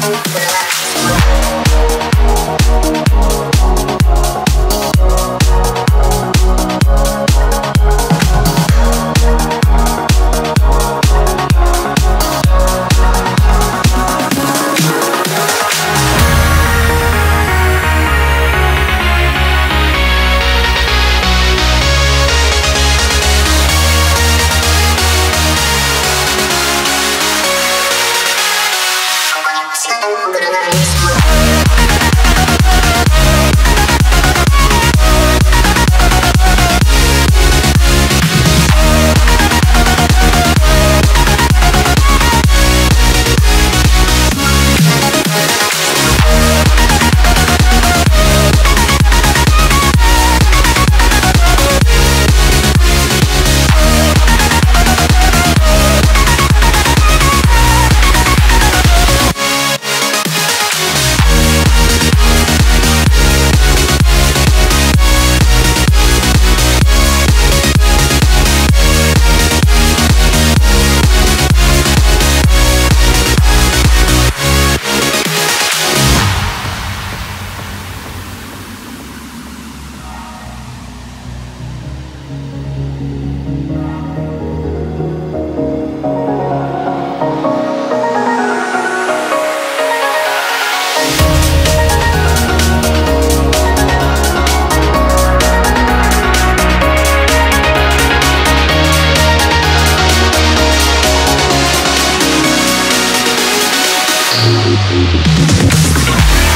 Relax. ああ!